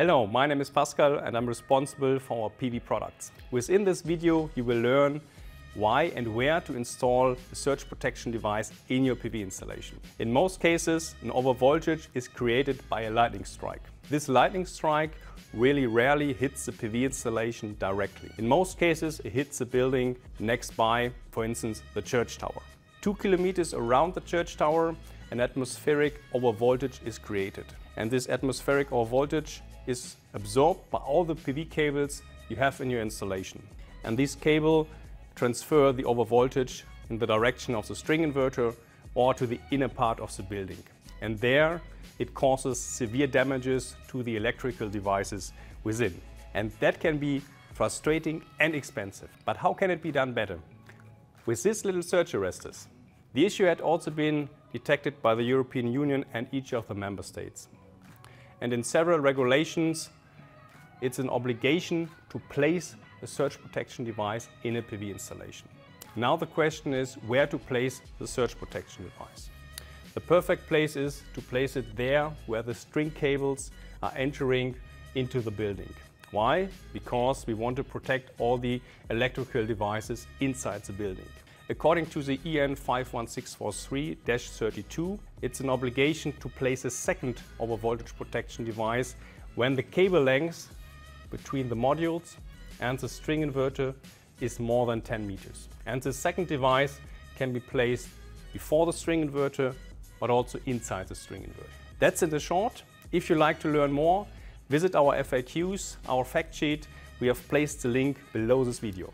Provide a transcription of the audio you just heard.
Hello, my name is Pascal and I'm responsible for our PV products. Within this video you will learn why and where to install a surge protection device in your PV installation. In most cases, an overvoltage is created by a lightning strike. This lightning strike really rarely hits the PV installation directly. In most cases, it hits the building next by, for instance, the church tower. Two kilometers around the church tower, an atmospheric overvoltage is created. And this atmospheric overvoltage is absorbed by all the PV cables you have in your installation. And these cables transfer the overvoltage in the direction of the string inverter or to the inner part of the building. And there it causes severe damages to the electrical devices within. And that can be frustrating and expensive. But how can it be done better? With these little surge arresters. The issue had also been detected by the European Union and each of the member states. And in several regulations, it's an obligation to place a surge protection device in a PV installation. Now the question is where to place the surge protection device. The perfect place is to place it there where the string cables are entering into the building. Why? Because we want to protect all the electrical devices inside the building. According to the EN 51643-32, it's an obligation to place a second overvoltage protection device when the cable length between the modules and the string inverter is more than 10 meters. And the second device can be placed before the string inverter, but also inside the string inverter. That's in the short. If you like to learn more, visit our FAQs, our fact sheet. We have placed the link below this video.